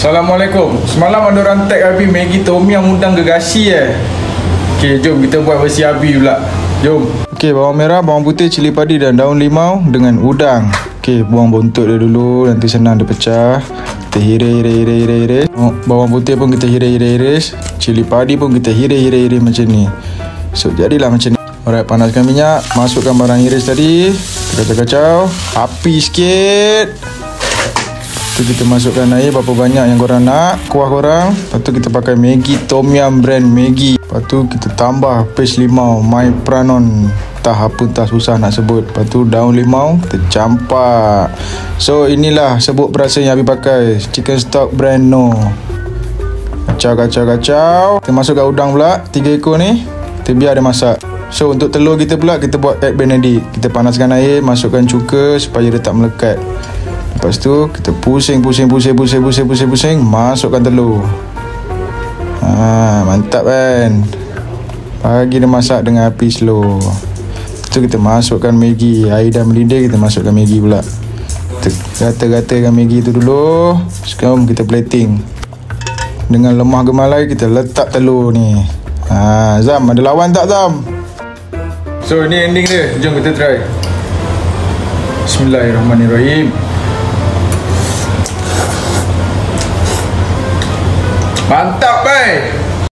Assalamualaikum. Semalam ada orang tag Abi Maggi Tom yang undang gegasi eh. Okey, jom kita buat versi Abi pula. Jom. Okey, bawang merah, bawang putih, cili padi dan daun limau dengan udang. Okey, buang buntut dia dulu, nanti senang dia pecah. Kita hiris, hiris, hiris, hiris. Oh, Bawang putih pun kita hiris, hiris, hiris. Cili padi pun kita hiris, hiris, hiris macam ni. So, jadilah macam ni. Alright, panaskan minyak. Masukkan barang iris tadi. Kacau-kacau. Api sikit. Tu kita masukkan air berapa banyak yang korang nak Kuah korang. Lepas tu kita pakai Maggi Tom Yum brand Maggi. Lepas tu kita tambah paste limau My Pranon. Entah apa entah susah nak sebut. Lepas tu daun limau Kita campak. So inilah sebut perasa yang Abi pakai. Chicken stock brand no. Kacau kacau kacau. Kita masukkan udang pula Tiga ekor ni. Kita biar dia masak. So untuk telur kita pula Kita buat egg benedict. Kita panaskan air Masukkan cuka Supaya dia tak melekat Lepas tu kita pusing pusing pusing pusing pusing pusing pusing masukkan telur. Ha, mantap kan? Bagi dia masak dengan api slow. Lepas tu kita masukkan Maggi. Air dah mendidih kita masukkan Maggi pula. Kita gata-gatakan Maggi tu dulu. Sekarang kita plating. Dengan lemah gemalai kita letak telur ni. Ha, Zam ada lawan tak Zam? So ni ending dia. Jom kita try. Bismillahirrahmanirrahim. Mantap, bai.